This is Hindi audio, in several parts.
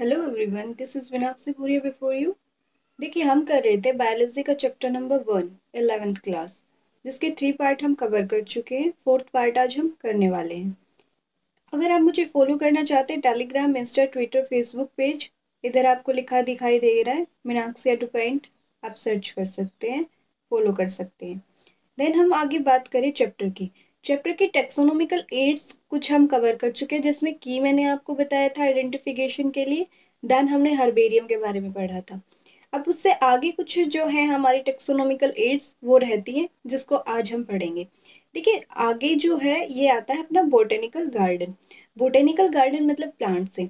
Hello everyone this is Meenakshi Puria before you देखिए, हम कर रहे थे बायोलॉजी का chapter number one eleventh class जिसके थ्री पार्ट हम कवर कर चुके हैं। फोर्थ पार्ट आज हम करने वाले हैं। अगर आप मुझे फॉलो करना चाहते हैं Telegram Insta Twitter Facebook page इधर आपको लिखा दिखाई दे रहा है मीनाक्षी टू पेंट आप सर्च कर सकते हैं फॉलो कर सकते हैं। देन हम आगे बात करें चैप्टर की। चैप्टर के टेक्सोनोमिकल एड्स कुछ हम कवर कर चुके हैं, जिसमें की मैंने आपको बताया था आइडेंटिफिकेशन के लिए देन हमने हर्बेरियम के बारे में पढ़ा था। अब उससे आगे कुछ जो है हमारी टेक्सोनोमिकल एड्स वो रहती है, जिसको आज हम पढ़ेंगे। देखिए, आगे जो है, ये आता है अपना बोटेनिकल गार्डन बोटेनिकल गार्डन मतलब प्लांट से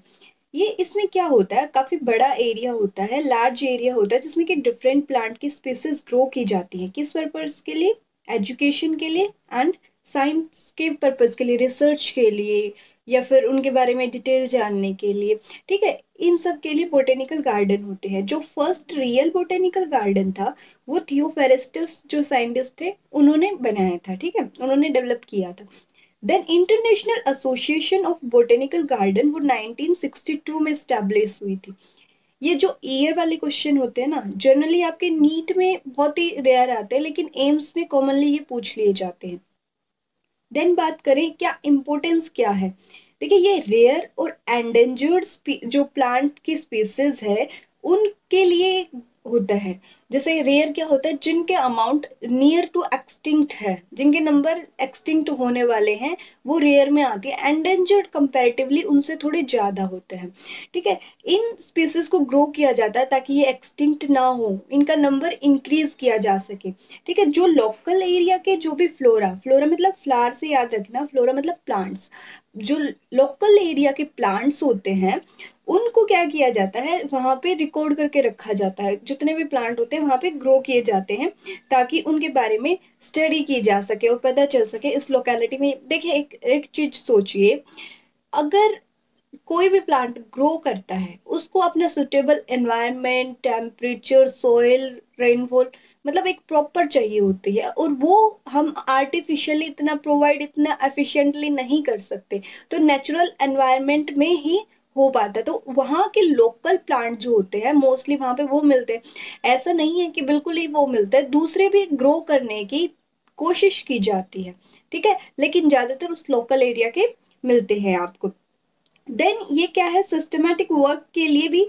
ये इसमें क्या होता है? काफ़ी बड़ा एरिया होता है लार्ज एरिया होता है, जिसमें कि डिफरेंट प्लांट की स्पीसीज ग्रो की जाती है। किस पर्पज़ के लिए? एजुकेशन के लिए एंड साइंस के पर्पज़ के लिए रिसर्च के लिए, या फिर उनके बारे में डिटेल जानने के लिए, ठीक है? इन सब के लिए बोटेनिकल गार्डन होते हैं। जो फ़र्स्ट रियल बोटेनिकल गार्डन था, वो थियोफेरेस्टस जो साइंटिस्ट थे, उन्होंने बनाया था, ठीक है? उन्होंने डेवलप किया था। Then International Association of Botanical Garden वो 1962 में स्टैब्लिश हुई थी। ये जो ईयर वाले क्वेश्चन होते हैं ना जनरली आपके नीट में बहुत ही रेयर आते हैं, लेकिन एम्स में कॉमनली ये पूछ लिए जाते हैं। देन बात करें क्या इम्पोर्टेंस क्या है? देखिए, ये रेयर और एंडेंजर्ड जो प्लांट की स्पीसीज है, उनके लिए होता है। जैसे रेयर क्या होता है, जिनके अमाउंट नियर टू एक्सटिंक्ट है, जिनके नंबर एक्सटिंक्ट होने वाले हैं, वो रेयर में आती है एंडेंजर्ड कंपैरेटिवली उनसे थोड़े ज़्यादा होते हैं। ठीक है, इन स्पीसीज को ग्रो किया जाता है ताकि ये एक्सटिंक्ट ना हो, इनका नंबर इंक्रीज किया जा सके। ठीक है, जो लोकल एरिया के जो भी फ्लोरा फ्लोरा मतलब फ्लावर से याद रखना फ्लोरा मतलब प्लांट्स जो लोकल एरिया के प्लांट्स होते हैं, उनको क्या किया जाता है, वहाँ पे रिकॉर्ड करके रखा जाता है, जितने भी प्लांट होते वहाँ पे ग्रो किए जाते हैं ताकि उनके बारे में स्टडी की जा सके और पता चल सके इस लोकेलिटी में। देखिए, एक एक चीज़ सोचिए, अगर कोई भी प्लांट ग्रो करता है, उसको अपना suitable environment temperature soil rainfall मतलब एक प्रॉपर चाहिए होती है और वो हम आर्टिफिशियली इतना प्रोवाइड इतना एफिशिएंटली नहीं कर सकते। तो नेचुरल एनवायरनमेंट में ही हो पाता है। तो वहाँ के लोकल प्लांट जो होते हैं मोस्टली वहाँ पे वो मिलते हैं। ऐसा नहीं है कि बिल्कुल ही वो मिलते हैं। दूसरे भी ग्रो करने की कोशिश की जाती है, ठीक है? लेकिन ज़्यादातर उस लोकल एरिया के मिलते हैं आपको। देन ये क्या है? सिस्टमेटिक वर्क के लिए भी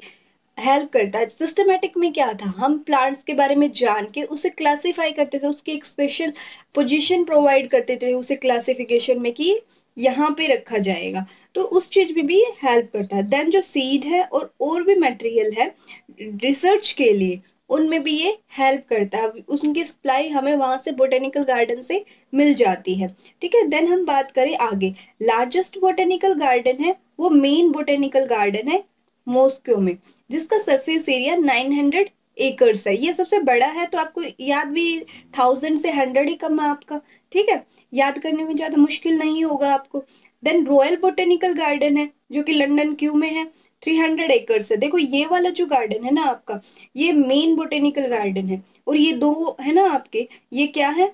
हेल्प करता है। सिस्टमेटिक में क्या था? हम प्लांट्स के बारे में जान के उसे क्लासिफाई करते थे, उसकी एक स्पेशल पोजीशन प्रोवाइड करते थे उसे क्लासिफिकेशन में कि यहाँ पे रखा जाएगा। तो उस चीज़ में भी हेल्प करता है। देन जो सीड है और और भी मटेरियल है रिसर्च के लिए, उनमें भी ये हेल्प करता है। उनकी सप्लाई हमें वहाँ से बोटेनिकल गार्डन से मिल जाती है। ठीक है? देन हम बात करें आगे। लार्जेस्ट बोटेनिकल गार्डन है, वो मेन बोटेनिकल गार्डन है मॉस्को में, जिसका सरफेस एरिया 900 एकर्स है। ये सबसे बड़ा है तो आपको याद भी थाउज़ेंड से हंड्रेड ही कम है आपका, ठीक है? याद करने में ज़्यादा मुश्किल नहीं होगा आपको। देन रॉयल बोटेनिकल गार्डन है, जो कि लंदन क्यू में है। थ्री हंड्रेड एकर्स है। देखो, ये वाला जो गार्डन है ना आपका, ये मेन बोटेनिकल गार्डन है। और ये दो है ना आपके, ये क्या है?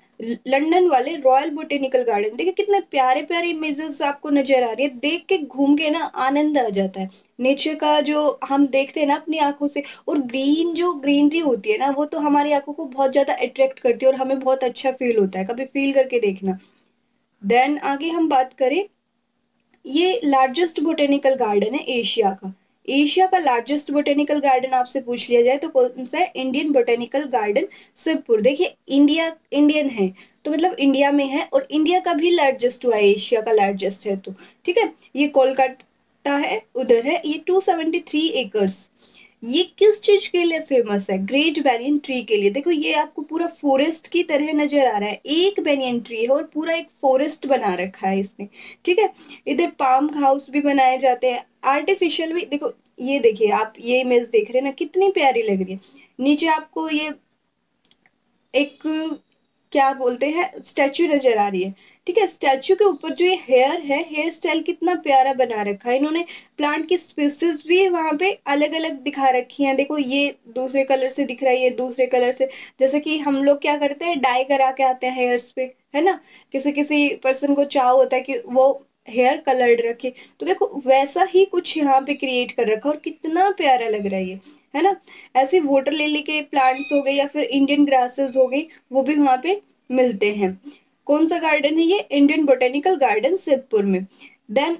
लंदन वाले रॉयल बोटेनिकल गार्डन देखिए, कितने प्यारे प्यारे इमेजेस आपको नज़र आ रही है। देख के घूम के ना आनंद आ जाता है। नेचर का जो हम देखते हैं ना अपनी आँखों से, और ग्रीन जो ग्रीनरी होती है ना, वो तो हमारी आँखों को बहुत ज़्यादा अट्रैक्ट करती है और हमें बहुत अच्छा फील होता है। कभी फील करके देखना। देन आगे हम बात करें, ये लार्जेस्ट बोटेनिकल गार्डन है एशिया का। एशिया का लार्जेस्ट बोटेनिकल गार्डन आपसे पूछ लिया जाए तो कौन सा है? इंडियन बोटेनिकल गार्डन शिवपुर देखिए इंडिया इंडियन है तो मतलब इंडिया में है और इंडिया का भी लार्जेस्ट हुआ है एशिया का लार्जेस्ट है तो। ठीक है, ये कोलकाता है, उधर है, ये 273 एकर्स ये किस चीज़ के लिए फ़ेमस है? ग्रेट बैनियन ट्री के लिए। देखो, ये आपको पूरा फॉरेस्ट की तरह नज़र आ रहा है। एक बैनियन ट्री है और पूरा एक फॉरेस्ट बना रखा है इसने। ठीक है? इधर पाम हाउस भी बनाए जाते हैं। आर्टिफिशियल भी देखो, ये देखिए, आप ये इमेज देख रहे हैं ना, कितनी प्यारी लग रही है। नीचे आपको ये क्या बोलते हैं स्टैचू नज़र आ रही है। ठीक है स्टैचू के ऊपर जो ये हेयर है हेयर स्टाइल कितना प्यारा बना रखा है। इन्होंने प्लांट की स्पीसीज भी वहाँ पे अलग अलग दिखा रखी हैं। देखो, ये दूसरे कलर से दिख रहा है, ये दूसरे कलर से। जैसे कि हम लोग क्या करते हैं डाई करा के आते हैं हेयर्स पे, है ना? किसी किसी पर्सन को चाह होता है कि वो हेयर कलर्ड रखे। तो देखो, वैसा ही कुछ यहाँ पे क्रिएट कर रखा और कितना प्यारा लग रहा है ये। है ना? ऐसे वाटर लिली के प्लांट्स हो गए या फिर इंडियन ग्रासेस हो गई वो भी वहाँ पे मिलते हैं। कौन सा गार्डन है ये? इंडियन बोटेनिकल गार्डन शिवपुर में। देन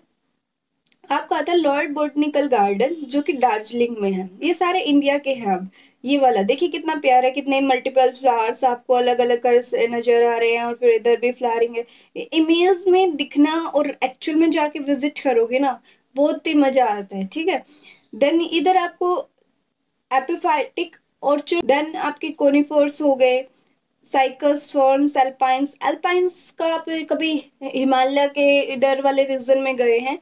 आपका आता है लॉर्ड बोटनिकल गार्डन जो कि दार्जिलिंग में है। ये सारे इंडिया के हैं अब। ये वाला, देखिए कितना प्यारा है, कितने मल्टीपल फ्लावर्स आपको अलग अलग कर नज़र आ रहे हैं और फिर इधर भी फ्लावरिंग है। इमेज में दिखना और एक्चुअल में जाके विज़िट करोगे ना, बहुत ही मज़ा आता है, ठीक है? देन इधर आपको एपिफाइटिक ऑर्चर्ड देन आपके कोनिफोर्स हो गए साइकस फॉर्न्स एल्पाइंस एल्पाइंस का आप कभी हिमालय के इधर वाले रीजन में गए हैं?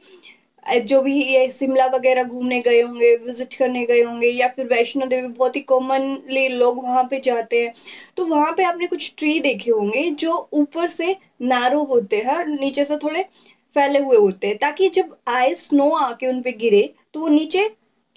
जो भी ये शिमला वगैरह घूमने गए होंगे विज़िट करने गए होंगे, या फिर वैष्णो देवी, बहुत ही कॉमनली लोग वहाँ पे जाते हैं। तो वहाँ पे आपने कुछ ट्री देखे होंगे जो ऊपर से नारो होते हैं नीचे से थोड़े फैले हुए होते हैं, ताकि जब आए स्नो आके उन पे गिरे तो वो नीचे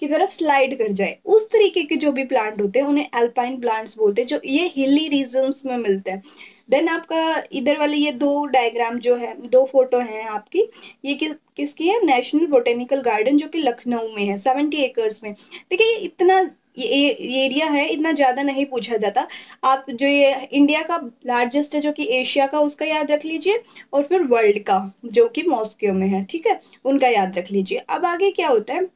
की तरफ़ स्लाइड कर जाए। उस तरीके के जो भी प्लांट होते हैं उन्हें अल्पाइन प्लांट्स बोलते हैं जो ये हिली रीजन्स में मिलते हैं। देन आपका इधर वाले ये दो डायग्राम जो है दो फ़ोटो हैं आपकी ये कि, किसकी है? नेशनल बोटेनिकल गार्डन जो कि लखनऊ में है सेवेंटी एकर्स में। देखिए इतना ये एरिया है इतना ज़्यादा नहीं पूछा जाता। आप जो ये इंडिया का लार्जेस्ट है जो कि एशिया का उसका याद रख लीजिए और फिर वर्ल्ड का जो कि मॉस्को में है ठीक है? उनका याद रख लीजिए। अब आगे क्या होता है?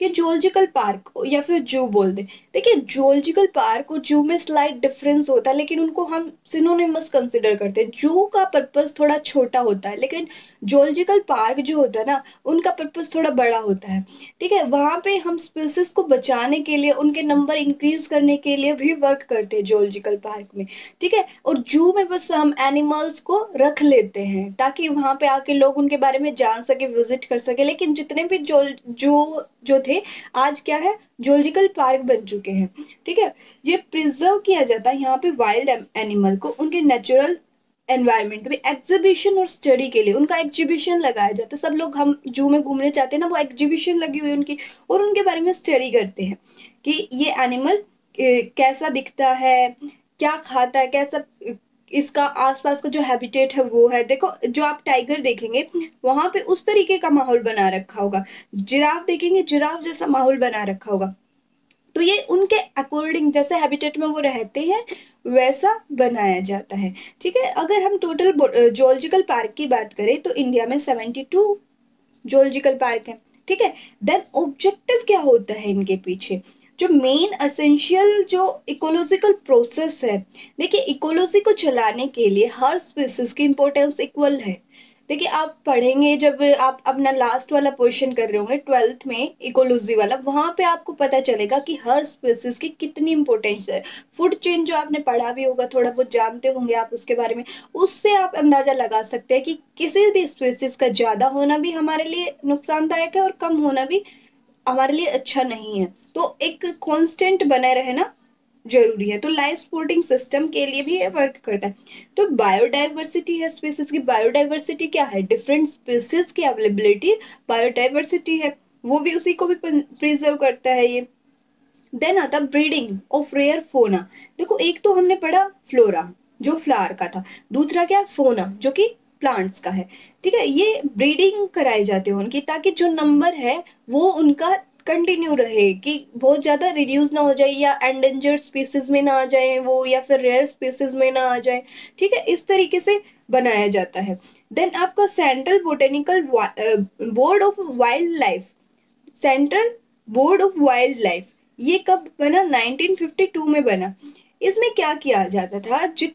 कि जोलॉजिकल पार्क या फिर जू बोल दे। देखिए जोलॉजिकल पार्क और जू में स्लाइट डिफरेंस होता है, लेकिन उनको हम सिनोनिमस कंसिडर करते हैं। जू का पर्पस थोड़ा छोटा होता है, लेकिन जोलॉजिकल पार्क जो होता है ना, उनका पर्पस थोड़ा बड़ा होता है। ठीक है, वहाँ पे हम स्पीसीज को बचाने के लिए, उनके नंबर इंक्रीज करने के लिए भी वर्क करते हैं जोलॉजिकल पार्क में। ठीक है, और जू में बस हम एनिमल्स को रख लेते हैं, ताकि वहाँ पे आके लोग उनके बारे में जान सके विज़िट कर सके। लेकिन जितने भी जो जो जो थे, आज क्या है? जोलॉजिकल पार्क बन चुके हैं। ठीक है? ये प्रिजर्व किया जाता है यहाँ पे वाइल्ड एनिमल को, उनके नेचुरल एनवायरमेंट में। एग्जीबिशन और स्टडी के लिए उनका एग्जीबिशन लगाया जाता है। सब लोग हम जू में घूमने जाते हैं ना, वो एग्जीबिशन लगी हुई है उनकी। और उनके बारे में स्टडी करते हैं कि ये एनिमल कैसा दिखता है, क्या खाता है, कैसा इसका आसपास का जो हैबिटेट है वो है। देखो, जो आप टाइगर देखेंगे, वहाँ पे उस तरीके का माहौल बना रखा होगा। जिराफ देखेंगे, जिराफ जैसा माहौल बना रखा होगा। तो ये उनके अकॉर्डिंग जैसे हैबिटेट में वो रहते हैं, वैसा बनाया जाता है। ठीक है? अगर हम टोटल जोलॉजिकल पार्क की बात करें तो इंडिया में सेवेंटी टू जोलॉजिकल पार्क है। ठीक है? देन ऑब्जेक्टिव क्या होता है इनके पीछे? जो मेन असेंशियल जो इकोलॉजिकल प्रोसेस है, देखिए इकोलॉजी को चलाने के लिए हर स्पीसीज की इम्पोर्टेंस इक्वल है। देखिए आप पढ़ेंगे जब आप अपना लास्ट वाला पोर्शन कर रहे होंगे ट्वेल्थ में इकोलॉजी वाला, वहाँ पे आपको पता चलेगा कि हर स्पीसीज की कितनी इंपॉर्टेंस है। फ़ूड चेन जो आपने पढ़ा भी होगा, थोड़ा बहुत जानते होंगे आप उसके बारे में, उससे आप अंदाज़ा लगा सकते हैं कि किसी भी स्पीसीज का ज़्यादा होना भी हमारे लिए नुकसानदायक है और कम होना भी हमारे लिए अच्छा नहीं है। तो एक कांस्टेंट बना रहना ज़रूरी है। तो लाइफ सपोर्टिंग सिस्टम के लिए भी ये वर्क करता है। तो बायोडाइवर्सिटी है स्पीसीज की। बायोडाइवर्सिटी क्या है? डिफरेंट स्पीसीज की अवेलेबिलिटी बायोडाइवर्सिटी है। वो भी उसी को भी प्रिजर्व करता है ये। देन आता ब्रीडिंग ऑफ़ रेयर फोना देखो, एक तो हमने पढ़ा फ्लोरा जो फ्लावर का था। दूसरा क्या? फोना जो कि प्लांट्स का है। ठीक है? ये ब्रीडिंग कराए जाते हैं उनकी ताकि जो नंबर है, वो उनका कंटिन्यू रहे कि बहुत ज़्यादा रिड्यूस ना हो जाए या एंडेंजर्ड स्पीसीज में ना आ जाए वो या फिर रेयर स्पीसीज में ना आ जाए। ठीक है? इस तरीके से बनाया जाता है। देन आपका central botanical board of wild life central board of wild life ये कब बना? 1952 में बना। इसमें क्या किया जाता था? जित,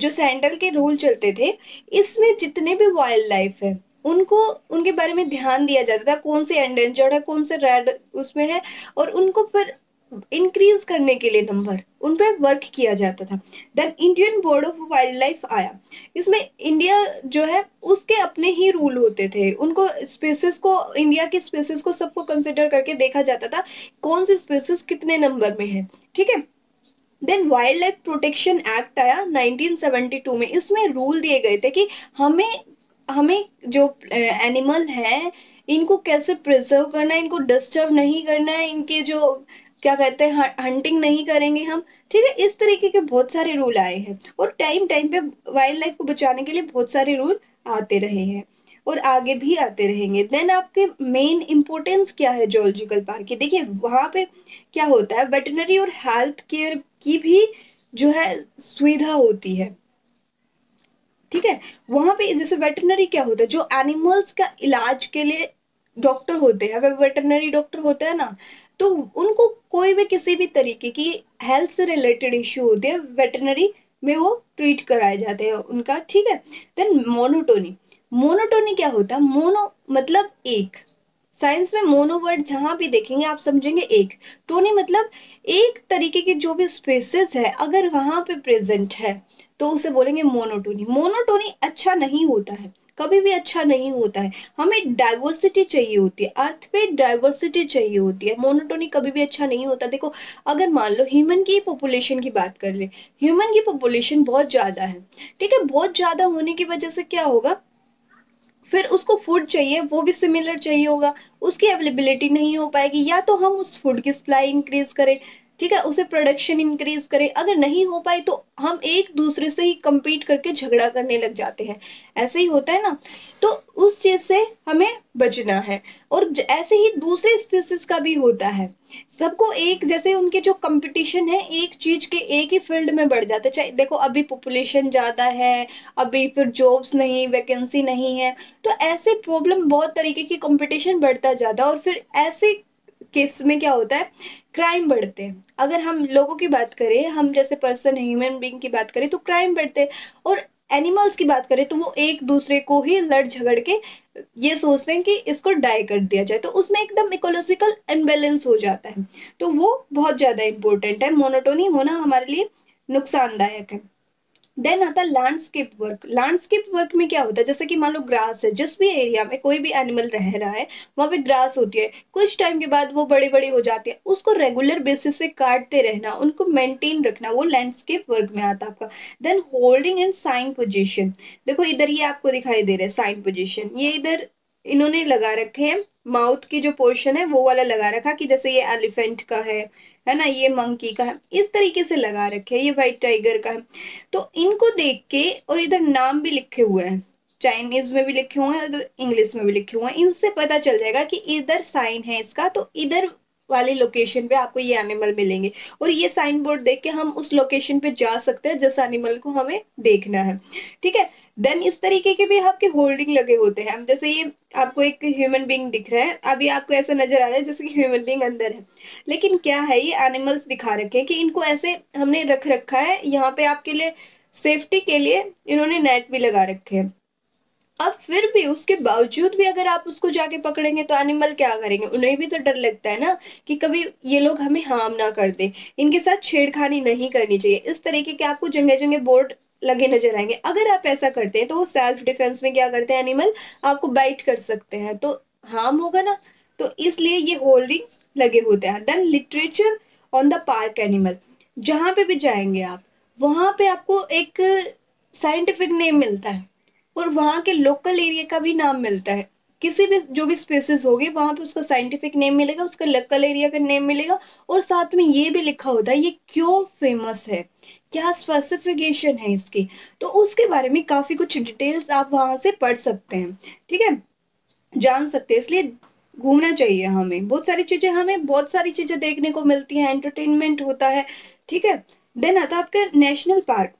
जो सैंडल के रूल चलते थे, इसमें जितने भी वाइल्ड लाइफ है, उनको, उनके बारे में ध्यान दिया जाता था, कौन से एंडेंजर्ड है, कौन से रेड उसमें है, और उनको फिर इंक्रीज करने के लिए नंबर उन पर वर्क किया जाता था। Then Indian board of wild life आया। इसमें इंडिया जो है, उसके अपने ही रूल होते थे। उनको स्पेसिस को इंडिया की स्पेसिस को सबको कंसिडर करके देखा जाता था, कौन सी स्पेसिस कितने नंबर में है। ठीक है? Then wild life protection act आया 1972 में। इसमें रूल दिए गए थे कि हमें हमें जो एनिमल हैं, इनको कैसे प्रिजर्व करना है, इनको डिस्टर्ब नहीं करना है, इनके जो, क्या कहते हैं हंटिंग नहीं करेंगे हम। ठीक है, इस तरीके के बहुत सारे रूल आए हैं। और टाइम टाइम पे वाइल्ड लाइफ को बचाने के लिए बहुत सारे रूल आते रहे हैं और आगे भी आते रहेंगे। देन आपके मेन इंपॉर्टेंस क्या है जोलॉजिकल पार्क की? देखिए, वहाँ पे क्या होता है? वेटनरी और हेल्थ केयर की भी जो है सुविधा होती है। ठीक है? वहाँ पे जैसे वेटनरी क्या होता है? जो एनिमल्स का इलाज के लिए डॉक्टर होते हैं वे वेटरनरी डॉक्टर होते हैं ना तो उनको कोई भी किसी भी तरीके की हेल्थ से रिलेटेड इश्यू होते हैं वेटरनरी में वो ट्रीट कराए जाते हैं उनका। ठीक है? देन मोनोटोनी मोनोटोनी क्या होता है? मोनो मतलब एक। साइंस में मोनो वर्ड जहाँ भी देखेंगे, आप समझेंगे एक। टोनी मतलब एक तरीके की जो भी स्पेसिस है, अगर वहाँ पे प्रेजेंट है तो उसे बोलेंगे मोनोटोनी मोनोटोनी अच्छा नहीं होता है, कभी भी अच्छा नहीं होता है। हमें डाइवर्सिटी चाहिए होती है, अर्थ पे डाइवर्सिटी चाहिए होती है। मोनोटोनी कभी भी अच्छा नहीं होता। देखो, अगर मान लो ह्यूमन की पॉपुलेशन की बात कर ले ह्यूमन की पॉपुलेशन बहुत ज़्यादा है, ठीक है? बहुत ज़्यादा होने की वजह से क्या होगा? फिर उसको फ़ूड चाहिए, वो भी सिमिलर चाहिए होगा। उसकी अवेलेबिलिटी नहीं हो पाएगी, या तो हम उस फ़ूड की सप्लाई इंक्रीज करें। ठीक है, उसे प्रोडक्शन इंक्रीज करें। अगर नहीं हो पाए तो हम एक दूसरे से ही compete करके झगड़ा करने लग जाते हैं। ऐसे ही होता है ना? तो उस चीज़ से हमें बचना है। और ऐसे ही दूसरे स्पीसीज का भी होता है। सबको एक, जैसे उनके जो कंपटीशन है, एक चीज़ के एक ही फ़ील्ड में बढ़ जाते चाहे, देखो, अभी पॉपुलेशन ज़्यादा है, अभी फिर जॉब्स नहीं वैकेंसी नहीं है। तो ऐसे प्रॉब्लम बहुत तरीके की कंपटीशन बढ़ता जाता और फिर ऐसे केस में क्या होता है क्राइम बढ़ते हैं। अगर हम लोगों की बात करें, हम जैसे पर्सन ह्यूमन बींग की बात करें तो क्राइम बढ़ते हैं। और एनिमल्स की बात करें तो वो एक दूसरे को ही लड़ झगड़ के ये सोचते हैं कि इसको डाई कर दिया जाए। तो उसमें एकदम इकोलॉजिकल अनबैलेंस हो जाता है। तो वो बहुत ज़्यादा इंपॉर्टेंट है। मोनोटोनी होना हमारे लिए नुकसानदायक है। देन आता है लैंडस्केप वर्क लैंडस्केप वर्क में क्या होता है? जैसे कि मान लो ग्रास है, जिस भी एरिया में कोई भी एनिमल रह रहा है, वहाँ पे ग्रास होती है। कुछ टाइम के बाद वो बड़े बड़े हो जाते हैं। उसको रेगुलर बेसिस पे काटते रहना, उनको मेंटेन रखना, वो लैंडस्केप वर्क में आता है आपका। Then hoarding in sign position देखो, इधर ये आपको दिखाई दे रहा है साइन पोजिशन ये इधर इन्होंने लगा रखे हैं। माउथ की जो पोर्शन है, वो वाला लगा रखा कि जैसे ये एलिफेंट का है है ना, ये मंकी का है, इस तरीके से लगा रखे है, ये व्हाइट टाइगर का है। तो इनको देख के और इधर नाम भी लिखे हुए हैं, चाइनीज़ में भी लिखे हुए हैं इधर इंग्लिश में भी लिखे हुए हैं। इनसे पता चल जाएगा कि इधर साइन है इसका तो इधर वाली लोकेशन पे आपको ये एनिमल मिलेंगे। और ये साइन बोर्ड देख के हम उस लोकेशन पे जा सकते हैं, जिस एनिमल को हमें देखना है। ठीक है? देन इस तरीके के भी आपके होल्डिंग लगे होते हैं। जैसे ये आपको एक ह्यूमन बींग दिख रहा है, अभी आपको ऐसा नज़र आ रहा है जैसे कि ह्यूमन बींग अंदर है। लेकिन क्या है, ये एनिमल्स दिखा रखे हैं कि इनको ऐसे हमने रख रखा है, यहाँ पे आपके लिए सेफ्टी के लिए इन्होंने नेट भी लगा रखे हैं। अब फिर भी उसके बावजूद भी अगर आप उसको जाके पकड़ेंगे तो एनिमल क्या करेंगे? उन्हें भी तो डर लगता है ना कि कभी ये लोग हमें हार्म ना कर दे। इनके साथ छेड़खानी नहीं करनी चाहिए। इस तरीके के आपको जगह जगह बोर्ड लगे नज़र आएँगे। अगर आप ऐसा करते हैं तो वो सेल्फ डिफेंस में क्या करते हैं एनिमल आपको बाइट कर सकते हैं। तो हार्म होगा ना? तो इसलिए ये होल्डिंग्स लगे होते हैं। Then literature on the park animal जहाँ पे भी जाएँगे आप, वहाँ पे आपको एक साइंटिफिक नेम मिलता है। और वहाँ के लोकल एरिया का भी नाम मिलता है। किसी भी, जो भी स्पेसिस होगी, वहाँ पे उसका साइंटिफिक नेम मिलेगा, उसका लोकल एरिया का नेम मिलेगा और साथ में ये भी लिखा होता है, ये क्यों फ़ेमस है? क्या स्पेसिफिकेशन है इसकी? तो उसके बारे में काफ़ी कुछ डिटेल्स आप वहाँ से पढ़ सकते हैं, ठीक है? जान सकते हैं, इसलिए घूमना चाहिए हमें। बहुत सारी चीज़ें हमें, बहुत सारी चीज़ें देखने को मिलती हैं एंटरटेनमेंट होता है, ठीक है? देन आता आपका नेशनल पार्क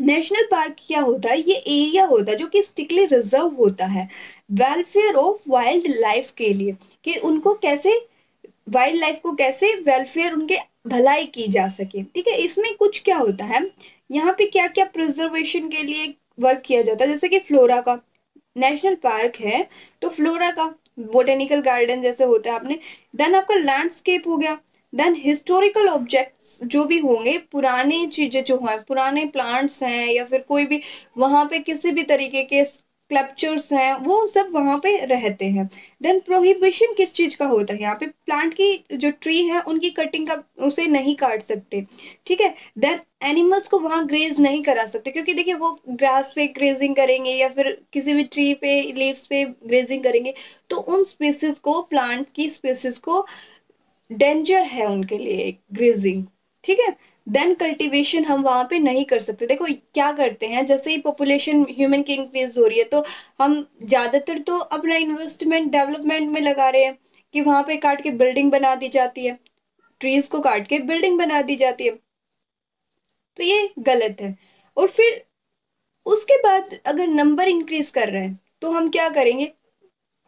नेशनल पार्क क्या होता है? ये एरिया होता है जो कि स्टिकली रिज़र्व होता है वेलफेयर ऑफ़ वाइल्ड लाइफ के लिए, कि उनको कैसे, वाइल्ड लाइफ को कैसे वेलफेयर, उनके भलाई की जा सके। ठीक है, इसमें कुछ क्या होता है? यहाँ पे क्या क्या प्रिजर्वेशन के लिए वर्क किया जाता है? जैसे कि फ्लोरा का नेशनल पार्क है तो फ्लोरा का बोटेनिकल गार्डन जैसे होता है आपने देन आपका लैंडस्केप हो गया। देन हिस्टोरिकल ऑब्जेक्ट्स जो भी होंगे, पुराने चीज़ें जो हैं, पुराने प्लांट्स हैं या फिर कोई भी, वहाँ पे किसी भी तरीके के क्लप्चर्स हैं, वो सब वहाँ पे रहते हैं। देन प्रोहिबिशन किस चीज़ का होता है? यहाँ पे प्लांट की जो ट्री है, उनकी कटिंग का उसे नहीं काट सकते। ठीक है? देन एनिमल्स को वहाँ ग्रेज नहीं करा सकते, क्योंकि देखिए वो ग्रास पे ग्रेजिंग करेंगे या फिर किसी भी ट्री पे लीव्स पे ग्रेजिंग करेंगे तो उन स्पेसिस को प्लांट की स्पेसिस को डेंजर है उनके लिए ग्रेजिंग ठीक है? देन कल्टीवेशन हम वहाँ पे नहीं कर सकते। देखो, क्या करते हैं? जैसे ही पॉपुलेशन ह्यूमन की इंक्रीज हो रही है तो हम ज़्यादातर तो अपना इन्वेस्टमेंट डेवलपमेंट में लगा रहे हैं कि वहाँ पे काट के बिल्डिंग बना दी जाती है। ट्रीज को काट के बिल्डिंग बना दी जाती है। तो ये गलत है। और फिर उसके बाद अगर नंबर इंक्रीज कर रहे हैं तो हम क्या करेंगे?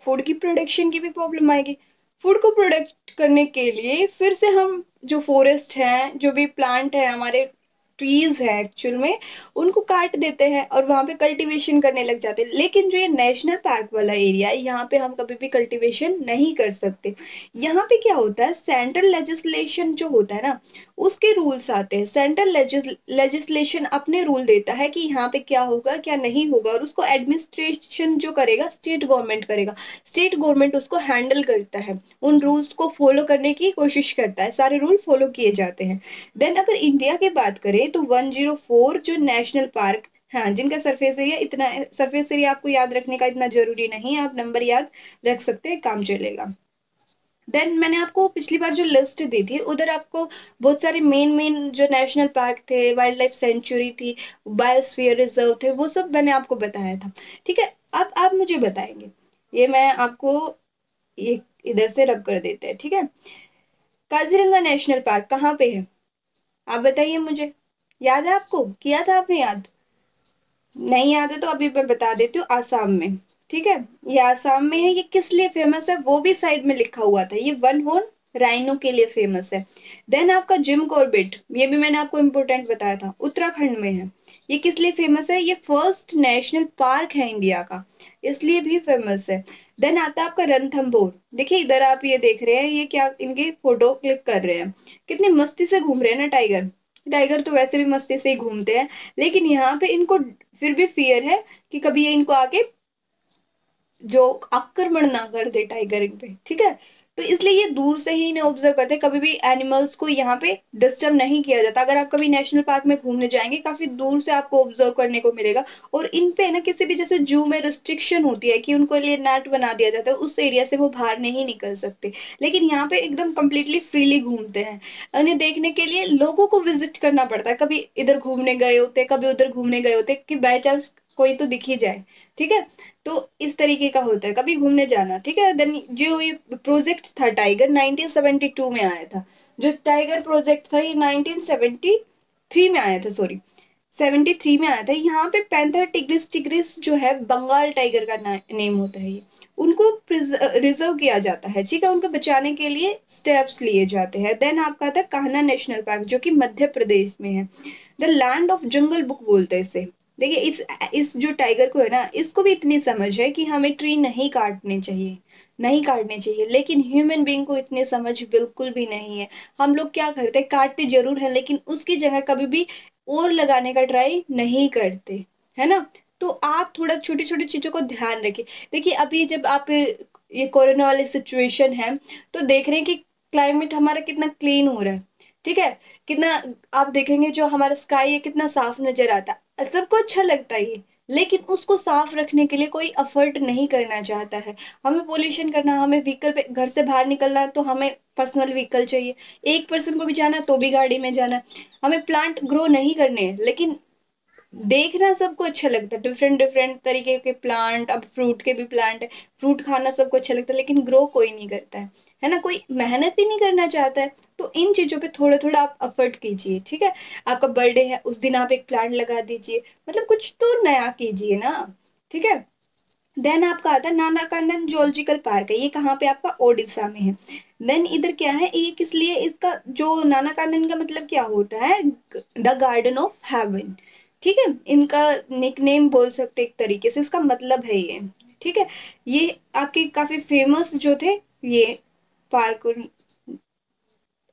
फ़ूड की प्रोडक्शन की भी प्रॉब्लम आएगी। फ़ूड को प्रोडक्ट करने के लिए फिर से हम जो फॉरेस्ट हैं, जो भी प्लांट है, हमारे ट्रीज है एक्चुअल में, उनको काट देते हैं और वहाँ पे कल्टीवेशन करने लग जाते हैं। लेकिन जो ये नेशनल पार्क वाला एरिया है, यहाँ पे हम कभी भी कल्टीवेशन नहीं कर सकते। यहाँ पे क्या होता है सेंट्रल लेजिस्लेशन जो होता है ना, उसके रूल्स आते हैं। सेंट्रल लेजिस्लेशन अपने रूल देता है कि यहाँ पे क्या होगा, क्या नहीं होगा, और उसको एडमिनिस्ट्रेशन जो करेगा स्टेट गवर्नमेंट करेगा। स्टेट गवर्नमेंट उसको हैंडल करता है। उन रूल्स को फॉलो करने की कोशिश करता है। सारे रूल फॉलो किए जाते हैं। देन अगर इंडिया की बात करें तो 104 जो नेशनल पार्क हाँ जिनका सरफेस एरिया इतना सरफेस एरिया आपको याद रखने का इतना ज़रूरी नहीं है, आप नंबर याद रख सकते हैं, काम चलेगा। देन मैंने आपको पिछली बार जो लिस्ट दी थी, उधर आपको बहुत सारे मेन मेन जो नेशनल पार्क थे वाइल्ड लाइफ सेंचुरी थी बायोस्फीयर रिज़र्व थे, वो सब मैंने आपको बताया था। ठीक है, अब आप मुझे बताएँगे। ये मैं आपको ये इधर से रब कर देते हैं, ठीक है? काजीरंगा नेशनल पार्क कहाँ पे है? आप बताइए मुझे। याद है आपको? किया था आपने याद? नहीं याद है तो अभी मैं बता देती हूँ, आसाम में। ठीक है? ये आसाम में है, ये किस लिए फ़ेमस है? वो भी साइड में लिखा हुआ था। ये वन होन राइनो के लिए फ़ेमस है। देन आपका जिम कॉर्बेट ये भी मैंने आपको इम्पोर्टेंट बताया था, उत्तराखंड में है। ये किस लिए फ़ेमस है? ये फ़र्स्ट नेशनल पार्क है इंडिया का। इसलिए भी फ़ेमस है। देन आता है आपका रणथम्बोर देखिए, इधर आप ये देख रहे हैं, ये क्या इनके फ़ोटो क्लिक कर रहे हैं। कितनी मस्ती से घूम रहे हैं ना टाइगर टाइगर तो वैसे भी मस्ती से ही घूमते हैं, लेकिन यहाँ पे इनको फिर भी फियर है कि कभी ये इनको आके जो आक्रमण ना कर दे टाइगर इन पे, ठीक है? तो इसलिए ये दूर से ही इन्हें ऑब्ज़र्व करते हैं। कभी भी एनिमल्स को यहाँ पे डिस्टर्ब नहीं किया जाता। अगर आप कभी नेशनल पार्क में घूमने जाएँगे, काफ़ी दूर से आपको ऑब्ज़र्व करने को मिलेगा। और इन पे ना किसी भी जैसे जू में रिस्ट्रिक्शन होती है कि उनको लिए नेट बना दिया जाता है, उस एरिया से वो बाहर नहीं निकल सकते। लेकिन यहाँ पे एकदम कम्प्लीटली फ्रीली घूमते हैं। उन्हें देखने के लिए लोगों को विज़िट करना पड़ता है। कभी इधर घूमने गए होते, कभी उधर घूमने गए होते, कि बाई चांस कोई तो दिख ही जाए। ठीक है? तो इस तरीके का होता है, कभी घूमने जाना, ठीक है? देन जो ये प्रोजेक्ट था टाइगर 1972 में आया था। जो टाइगर प्रोजेक्ट था, ये 1973 में आया था सॉरी 73 में आया था। यहाँ पे पैंथर टिग्रिस टिग्रिस जो है बंगाल टाइगर का नेम होता है ये। उनको रिज़र्व किया जाता है, ठीक है? उनको बचाने के लिए स्टेप्स लिए जाते हैं। देन आपका आता है कान्हा नेशनल पार्क जो कि मध्य प्रदेश में है। The land of jungle book बोलते हैं इसे। देखिए, इस इस जो टाइगर को है ना, इसको भी इतनी समझ है कि हमें ट्री नहीं काटने चाहिए, नहीं काटने चाहिए। लेकिन ह्यूमन बींग को इतनी समझ बिल्कुल भी नहीं है। हम लोग क्या करते काटते ज़रूर है, लेकिन उसकी जगह कभी भी और लगाने का ट्राई नहीं करते, है ना? तो आप थोड़ा छोटी छोटी चीज़ों को ध्यान रखिए। देखिए, अभी जब आप, ये कोरोना वाली सिचुएशन है तो देख रहे हैं कि क्लाइमेट हमारा कितना क्लीन हो रहा है, ठीक है? कितना, आप देखेंगे जो हमारा स्काई है, कितना साफ़ नज़र आता है। सबको अच्छा लगता है लेकिन उसको साफ़ रखने के लिए कोई अफर्ट नहीं करना चाहता है। हमें पोल्यूशन करना, हमें व्हीकल पे घर से बाहर निकलना तो हमें पर्सनल व्हीकल चाहिए। एक पर्सन को भी जाना तो भी गाड़ी में जाना। हमें प्लांट ग्रो नहीं करने हैं। लेकिन देखना सबको अच्छा लगता है। डिफरेंट डिफरेंट तरीके के प्लांट अब फ्रूट के भी प्लांट है फ्रूट खाना सबको अच्छा लगता है, लेकिन ग्रो कोई नहीं करता है। है ना? कोई मेहनत ही नहीं करना चाहता है। तो इन चीज़ों पे थोड़ा थोड़ा आप अफर्ट कीजिए, ठीक है? आपका बर्थडे है, उस दिन आप एक प्लांट लगा दीजिए। मतलब कुछ तो नया कीजिए ना, ठीक है? देन आपका आता है नाना कांदन जोलॉजिकल पार्क है। ये कहाँ पे? आपका ओडिशा में है। देन इधर क्या है? ये किस लिए? इसका जो नाना कांदन का मतलब क्या होता है? द गार्डन ऑफ़ हेवन ठीक है? इनका निकनेम बोल सकते एक तरीके से, इसका मतलब है ये, ठीक है? ये आपके काफ़ी फ़ेमस जो थे, ये पार्क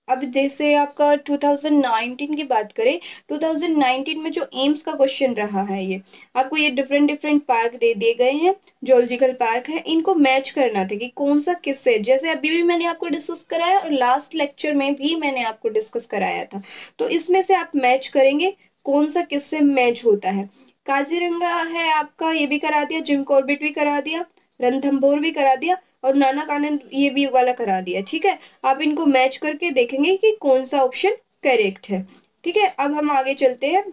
अब जैसे आपका 2019 की बात करें 2019 में जो एम्स का क्वेश्चन रहा है ये, आपको ये डिफरेंट डिफरेंट पार्क दे दिए गए हैं जोलॉजिकल पार्क है, इनको मैच करना था कि कौन सा किससे, जैसे अभी भी मैंने आपको डिस्कस कराया और लास्ट लेक्चर में भी मैंने आपको डिस्कस कराया था तो इसमें से आप मैच करेंगे कौन सा किससे मैच होता है? काजीरंगा है आपका, ये भी करा दिया जिम कॉर्बेट भी करा दिया रणथम्बोर भी करा दिया और नाना कानन ये भी वाला करा दिया, ठीक है? आप इनको मैच करके देखेंगे कि कौन सा ऑप्शन करेक्ट है, ठीक है? अब हम आगे चलते हैं।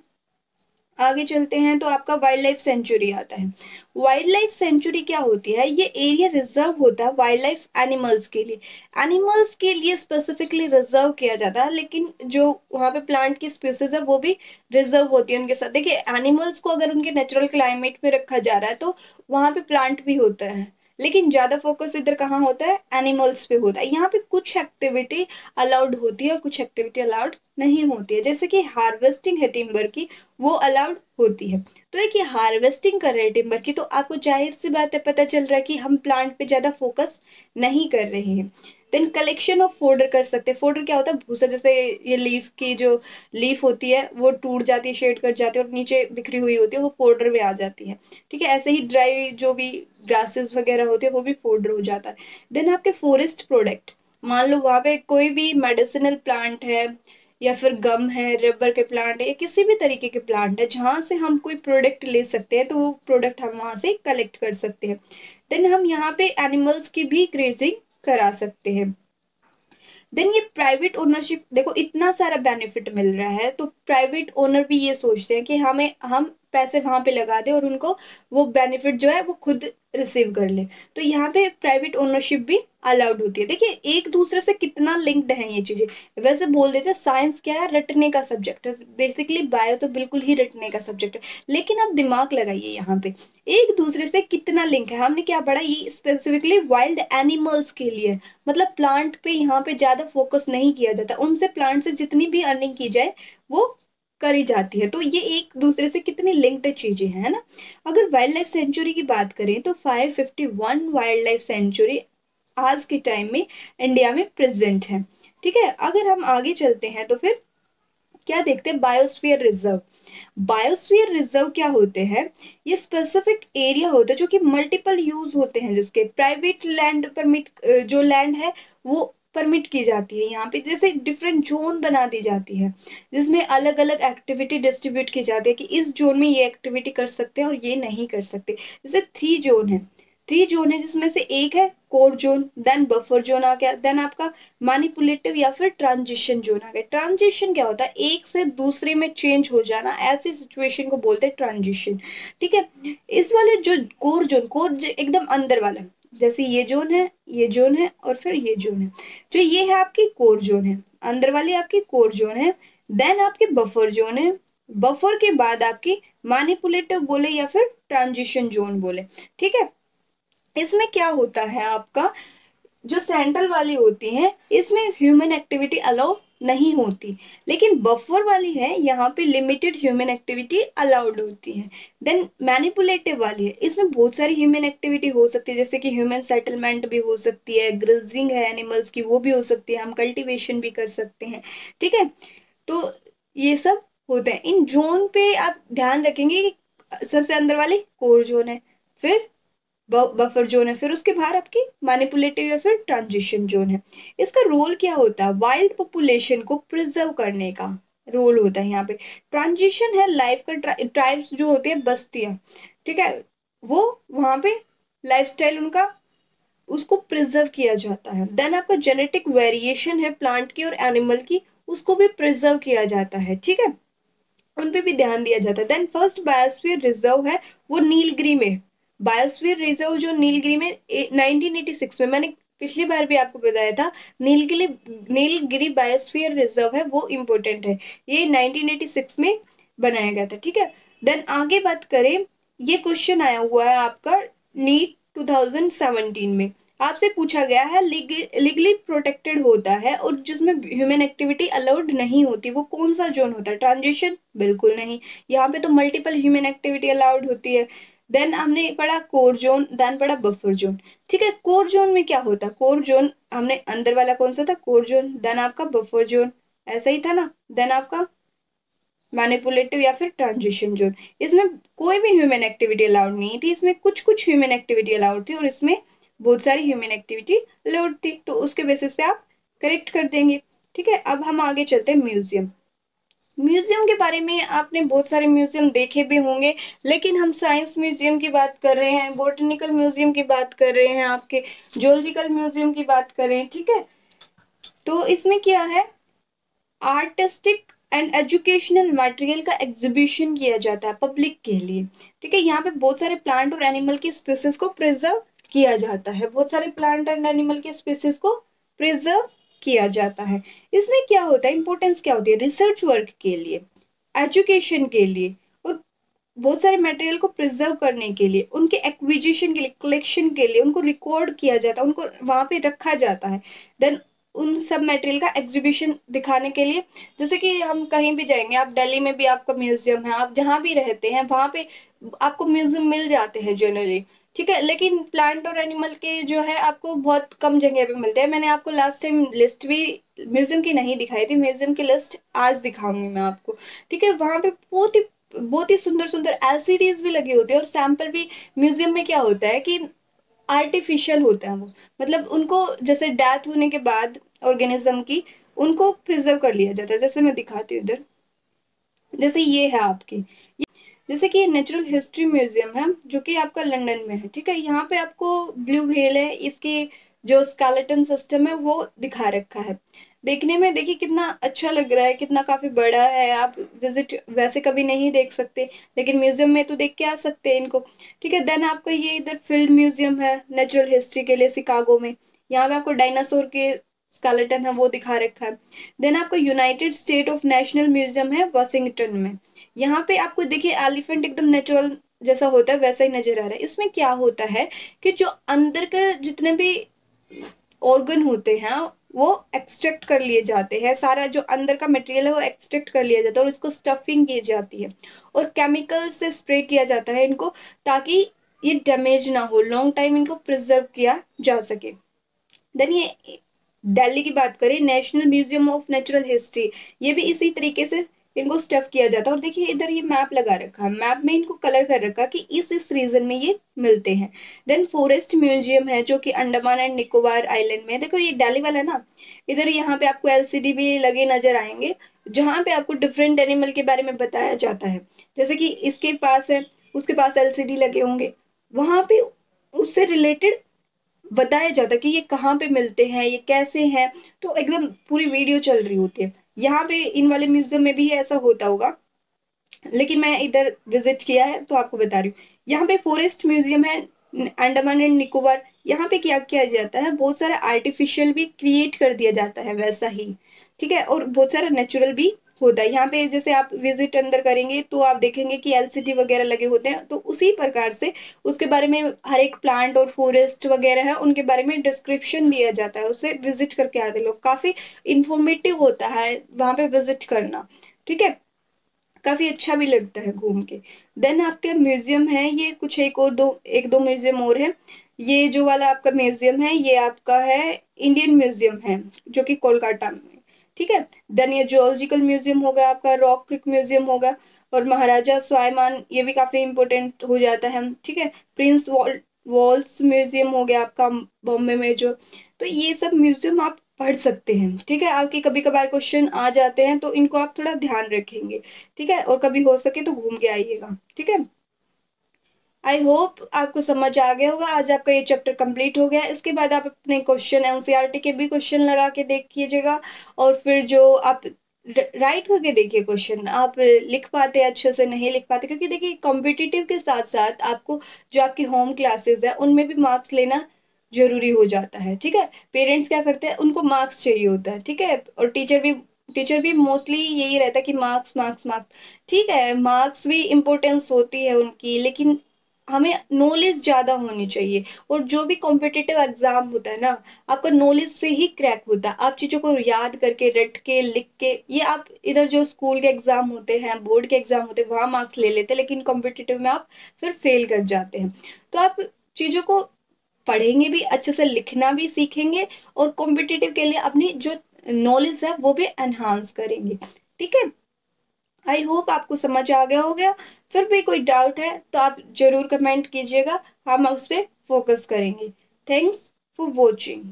आगे चलते हैं तो आपका वाइल्ड लाइफ सेंचुरी आता है। वाइल्ड लाइफ सेंचुरी क्या होती है? ये एरिया रिज़र्व होता है वाइल्ड लाइफ एनिमल्स के लिए। एनिमल्स के लिए स्पेसिफिकली रिज़र्व किया जाता है, लेकिन जो वहाँ पे प्लांट की स्पीसीज है, वो भी रिज़र्व होती है उनके साथ। देखिए एनिमल्स को अगर उनके नेचुरल क्लाइमेट में रखा जा रहा है तो वहाँ पे प्लांट भी होता है। लेकिन ज़्यादा फोकस इधर कहाँ होता है? एनिमल्स पे होता है। यहाँ पे कुछ एक्टिविटी अलाउड होती है और कुछ एक्टिविटी अलाउड नहीं होती है। जैसे कि हार्वेस्टिंग है टिम्बर की, वो अलाउड होती है। तो देखिए हार्वेस्टिंग कर रहे हैं टिम्बर की तो आपको ज़ाहिर सी बात है पता चल रहा है कि हम प्लांट पे ज़्यादा फोकस नहीं कर रहे हैं। देन कलेक्शन ऑफ़ फोल्डर कर सकते हैं। फोल्डर क्या होता है? भूसा, जैसे ये लीफ की जो लीफ होती है, वो टूट जाती है शेड कट जाती है और नीचे बिखरी हुई होती है, वो फोल्डर में आ जाती है। ठीक है? ऐसे ही ड्राई जो भी ग्रासेस वगैरह होते हैं, वो भी फोल्डर हो जाता है। देन आपके फॉरेस्ट प्रोडक्ट मान लो वहाँ पे कोई भी मेडिसिनल प्लांट है, या फिर गम है रबर के प्लांट है, या किसी भी तरीके के प्लांट है, जहाँ से हम कोई प्रोडक्ट ले सकते हैं तो वो प्रोडक्ट हम वहाँ से कलेक्ट कर सकते हैं। देन हम यहाँ पे एनिमल्स की भी ग्रेजिंग करा सकते हैं। देन ये प्राइवेट ओनरशिप देखो इतना सारा बेनिफिट मिल रहा है तो प्राइवेट ओनर भी ये सोचते हैं कि हमें, हम पैसे वहाँ पे लगा दे और उनको वो बेनिफिट जो है वो खुद रिसीव कर ले। तो यहाँ पे प्राइवेट ओनरशिप भी अलाउड होती है। देखिए, एक दूसरे से कितना लिंक्ड है ये चीज़ें। वैसे बोल देते हैं साइंस क्या है? रटने का सब्जेक्ट है। बेसिकली बायो तो बिल्कुल ही रटने का सब्जेक्ट है। लेकिन आप दिमाग लगाइए यहाँ पे। एक दूसरे से कितना लिंक है? हमने क्या पढ़ा? ये स्पेसिफिकली वाइल्ड एनिमल्स के लिए। मतलब प्लांट पे यहाँ पे ज़्यादा फोकस नहीं किया जाता। उनसे प्लांट से जितनी भी अर्निंग की जाए, वो करी जाती है। तो ये एक दूसरे से कितनी लिंक्ड चीज़ें हैं ना? अगर वाइल्ड लाइफ सेंचुरी की बात करें तो 551 वाइल्ड लाइफ सेंचुरी आज के टाइम में इंडिया में प्रेजेंट है। ठीक है? अगर हम आगे चलते हैं तो फिर क्या देखते हैं? बायोस्फीयर रिज़र्व बायोस्फीयर रिज़र्व क्या होते हैं? ये स्पेसिफिक एरिया होता है, जो कि मल्टीपल यूज़ होते हैं, जिसके प्राइवेट लैंड परमिट जो लैंड है, वो परमिट की जाती है यहाँ पे। जैसे डिफरेंट जोन बना दी जाती है, जिसमें अलग अलग एक्टिविटी डिस्ट्रीब्यूट की जाती है कि इस जोन में ये एक्टिविटी कर सकते हैं और ये नहीं कर सकते। जैसे थ्री जोन है। थ्री जोन है जिसमें से एक है core zone then buffer zone आ गया। देन आपका मैनिपुलेटिव या फिर ट्रांजिशन जोन आ गया। ट्रांजिशन क्या होता है? एक से दूसरे में चेंज हो जाना, ऐसी सिचुएशन को बोलते हैं ट्रांजिशन ठीक है? इस वाले जो कोर जोन कोर एकदम अंदर वाला जैसे ये जोन है, ये जोन है और फिर ये जोन है। जो ये है आपकी कोर जोन है। अंदर वाली आपकी कोर जोन है देन आपकी बफर जोन है। बफर के बाद आपकी मैनिपुलेटिव बोले या फिर ट्रांजिशन जोन बोले। ठीक है? इसमें क्या होता है आपका? जो सेंट्रल वाली होती है, इसमें ह्यूमन एक्टिविटी अलाउ नहीं होती। लेकिन बफर वाली है, यहाँ पे लिमिटेड ह्यूमन एक्टिविटी अलाउड होती है। देन मैनिपुलेटिव वाली है। इसमें बहुत सारी ह्यूमन एक्टिविटी हो सकती है, जैसे कि ह्यूमन सेटलमेंट भी हो सकती है ग्रजिंग है एनिमल्स की, वो भी हो सकती है, हम कल्टिवेशन भी कर सकते हैं। ठीक है? तो ये सब होते हैं। इन जोन पे आप ध्यान रखेंगे कि सबसे अंदर वाली कोर जोन है। फिर बफर जोन है, फिर उसके बाहर आपकी मैनिपुलेटिव या फिर ट्रांजिशन जोन है। इसका रोल क्या होता है? वाइल्ड पॉपुलेशन को प्रिजर्व करने का रोल होता है यहाँ पे। ट्रांजिशन है लाइफ का ट्राइब्स जो होते हैं, बस्तियाँ, ठीक है? वो वहाँ पे लाइफस्टाइल उनका, उसको प्रिजर्व किया जाता है। देन आपका जेनेटिक वेरिएशन है प्लांट की और एनिमल की, उसको भी प्रिजर्व किया जाता है, ठीक है? उन पे भी ध्यान दिया जाता है। देन फ़र्स्ट बायोस्फीयर रिज़र्व है, वो नीलगिरी में। बायोस्फीयर रिज़र्व जो नीलगिरी में 1986 में, मैंने पिछली बार भी आपको बताया था नीलगिरी नीलगिरी बायोस्फीयर रिज़र्व है, वो इम्पोर्टेंट है। ये 1986 में बनाया गया था, ठीक है? देन आगे बात करें, ये क्वेश्चन आया हुआ है आपका नीट 2017 में। आपसे पूछा गया है लीगली प्रोटेक्टेड होता है और जिसमें ह्यूमन एक्टिविटी अलाउड नहीं होती, वो कौन सा जोन होता है? ट्रांजिशन बिल्कुल नहीं। यहाँ पे तो मल्टीपल ह्यूमन एक्टिविटी अलाउड होती है। देन हमने पढ़ा कोर जोन देन पढ़ा बफर जोन ठीक है कोर जोन में क्या होता? कोर जोन हमने अंदर वाला कौन सा था? कोर जोन देन आपका बफर जोन ऐसा ही था ना? देन आपका मैनिपुलेटिव या फिर ट्रांजिशन जोन इसमें कोई भी ह्यूमन एक्टिविटी अलाउड नहीं थी. इसमें कुछ कुछ ह्यूमन एक्टिविटी अलाउड थी और इसमें बहुत सारी ह्यूमन एक्टिविटी अलाउड थी. तो उसके बेसिस पे आप करेक्ट कर देंगे. ठीक है, अब हम आगे चलते हैं म्यूज़ियम म्यूज़ियम के बारे में आपने बहुत सारे म्यूज़ियम देखे भी होंगे, लेकिन हम साइंस म्यूज़ियम की बात कर रहे हैं, बोटनिकल म्यूज़ियम की बात कर रहे हैं, आपके जोलॉजिकल म्यूज़ियम की बात कर रहे हैं, ठीक है? तो इसमें क्या है? आर्टिस्टिक एंड एजुकेशनल मटेरियल का एग्जीबिशन किया जाता है पब्लिक के लिए, ठीक है? यहाँ पे बहुत सारे प्लांट और एनिमल की स्पीसीज को प्रिजर्व किया जाता है। बहुत सारे प्लांट एंड एनिमल की स्पीसीज को प्रिजर्व किया जाता है। इसमें क्या होता है? इंपॉर्टेंस क्या होती है? रिसर्च वर्क के लिए एजुकेशन के लिए और बहुत सारे मटेरियल को प्रिजर्व करने के लिए, उनके एक्विजिशन के लिए कलेक्शन के लिए उनको रिकॉर्ड किया जाता है, उनको वहाँ पे रखा जाता है। देन उन सब मटेरियल का एग्जीबिशन दिखाने के लिए, जैसे कि हम कहीं भी जाएँगे, आप दिल्ली में भी आपका म्यूज़ियम है, आप जहाँ भी रहते हैं, वहाँ पे आपको म्यूज़ियम मिल जाते हैं जनरली ठीक है, लेकिन प्लांट और एनिमल के जो है, आपको बहुत कम जगह पे मिलते हैं। मैंने आपको लास्ट टाइम लिस्ट भी म्यूज़ियम की नहीं दिखाई थी म्यूज़ियम की लिस्ट आज दिखाऊँगी मैं आपको। ठीक है, वहाँ पे बहुत ही बहुत ही सुंदर सुंदर एलसीडीज भी लगी होती है और सैंपल भी म्यूज़ियम में क्या होता है कि आर्टिफिशियल होता है वो। मतलब उनको जैसे डेथ होने के बाद ऑर्गेनिज्म की, उनको प्रिजर्व कर लिया जाता है, जैसे मैं दिखाती हूँ इधर। जैसे ये है आपकी। जैसे कि ये नेचुरल हिस्ट्री म्यूज़ियम है, जो कि आपका लंदन में है, ठीक है? यहाँ पे आपको ब्लू व्हेल है, इसकी जो स्केलेटन सिस्टम है, वो दिखा रखा है। देखने में देखिए कितना अच्छा लग रहा है, कितना काफ़ी बड़ा है, आप विज़िट वैसे कभी नहीं देख सकते, लेकिन म्यूज़ियम में तो देख के आ सकते हैं इनको, ठीक है? देन आपका ये इधर फ़ील्ड म्यूज़ियम है नेचुरल हिस्ट्री के लिए शिकागो में, यहाँ पे आपको डायनासोर के स्केलेटन है, वो दिखा रखा है। देन आपको United State of national museum है वाशिंगटन में। यहाँ पे आपको देखिए एलिफेंट एकदम नेचुरल जैसा होता है, वैसा ही नज़र आ रहा है। इसमें क्या होता है कि जो अंदर के जितने भी ऑर्गन होते हैं, वो एक्सट्रैक्ट कर लिए जाते हैं। सारा जो अंदर का मटेरियल है, वो एक्सट्रैक्ट कर लिया जाता है और इसको स्टफिंग की जाती है। और केमिकल से स्प्रे किया जाता है इनको, ताकि ये डैमेज ना हो। लॉन्ग टाइम इनको प्रिजर्व किया जा सके। देन ये दिल्ली की बात करें national museum of natural history ये भी इसी तरीके से इनको स्टफ़ किया जाता है। और देखिए, इधर ये मैप लगा रखा है। मैप में इनको कलर कर रखा कि इस इस रीजन में ये मिलते हैं। देन फॉरेस्ट म्यूज़ियम है, जो कि अंडमान एंड निकोबार आइलैंड में देखो, ये डेली वाला ना, इधर यहाँ पे आपको एलसीडी भी लगे नज़र आएँगे, जहाँ पे आपको डिफरेंट एनिमल के बारे में बताया जाता है। जैसे कि इसके पास है, उसके पास एलसीडी लगे होंगे। वहाँ पे उससे रिलेटेड बताया जाता कि ये कहाँ पे मिलते हैं, ये कैसे हैं। तो एकदम पूरी वीडियो चल रही होती है। यहाँ पे इन वाले म्यूज़ियम में भी ऐसा होता होगा। लेकिन मैं इधर विज़िट किया है तो आपको बता रही हूँ। यहाँ पे फॉरेस्ट म्यूज़ियम है, अंडमान एंड निकोबार। यहाँ पे क्या किया जाता है, बहुत सारा आर्टिफिशियल भी क्रिएट कर दिया जाता है, वैसा ही। ठीक है, और बहुत सारा नेचुरल भी होता है। यहाँ पे जैसे आप विज़िट अंदर करेंगे तो आप देखेंगे कि एलसीडी वगैरह लगे होते हैं। तो उसी प्रकार से उसके बारे में हर एक प्लांट और फॉरेस्ट वगैरह है, उनके बारे में डिस्क्रिप्शन दिया जाता है। उसे विज़िट करके आते लोग। काफ़ी इंफॉर्मेटिव होता है वहाँ पे विज़िट करना। ठीक है? काफ़ी अच्छा भी लगता है घूम के। देन आपके म्यूज़ियम है, ये कुछ एक और दो, एक दो म्यूज़ियम और है। ये जो वाला आपका म्यूज़ियम है, ये आपका है इंडियन म्यूज़ियम है, जो कि कोलकाता में। ठीक है? देन ये जोलॉजिकल म्यूज़ियम होगा आपका रॉक क्रिक म्यूज़ियम होगा और महाराजा स्वायमान ये भी काफ़ी इंपॉर्टेंट हो जाता है, ठीक है? प्रिंस वॉल्स म्यूज़ियम हो गया आपका बॉम्बे में जो। तो ये सब म्यूज़ियम आप पढ़ सकते हैं, ठीक है? आपके कभी कभार क्वेश्चन आ जाते हैं तो इनको आप थोड़ा ध्यान रखेंगे, ठीक है? और कभी हो सके तो घूम के आइएगा, ठीक है? आई होप आपको समझ आ गया होगा। आज आपका ये चैप्टर कंप्लीट हो गया। इसके बाद आप अपने क्वेश्चन एनसीईआरटी के भी क्वेश्चन लगा के देख देखिएगा और फिर जो आप राइट करके देखिए क्वेश्चन आप लिख पाते अच्छे से नहीं लिख पाते, क्योंकि देखिए कॉम्पिटिटिव के साथ साथ आपको जो आपकी होम क्लासेस है, उनमें भी मार्क्स लेना ज़रूरी हो जाता है, ठीक है? पेरेंट्स क्या करते हैं, उनको मार्क्स चाहिए होता है, ठीक है? और टीचर भी टीचर भी मोस्टली यही रहता है कि मार्क्स मार्क्स मार्क्स ठीक है मार्क्स भी इम्पोर्टेंस होती है उनकी, लेकिन हमें नॉलेज ज़्यादा होनी चाहिए। और जो भी कॉम्पिटिटिव एग्ज़ाम होता है ना, आपका नॉलेज से ही क्रैक होता है। आप चीज़ों को याद करके, रट के, लिख के, ये आप इधर जो स्कूल के एग्ज़ाम होते हैं बोर्ड के एग्ज़ाम होते हैं, वहाँ मार्क्स ले लेते हैं, लेकिन कॉम्पिटिटिव में आप फिर फेल कर जाते हैं। तो आप चीज़ों को पढ़ेंगे भी, अच्छे से लिखना भी सीखेंगे और कॉम्पिटिटिव के लिए अपनी जो नॉलेज है, वो भी एनहांस करेंगे। ठीक है? आई होप आपको समझ आ गया हो गया फिर भी कोई डाउट है तो आप ज़रूर कमेंट कीजिएगा। हम उस पर फोकस करेंगे। Thanks for watching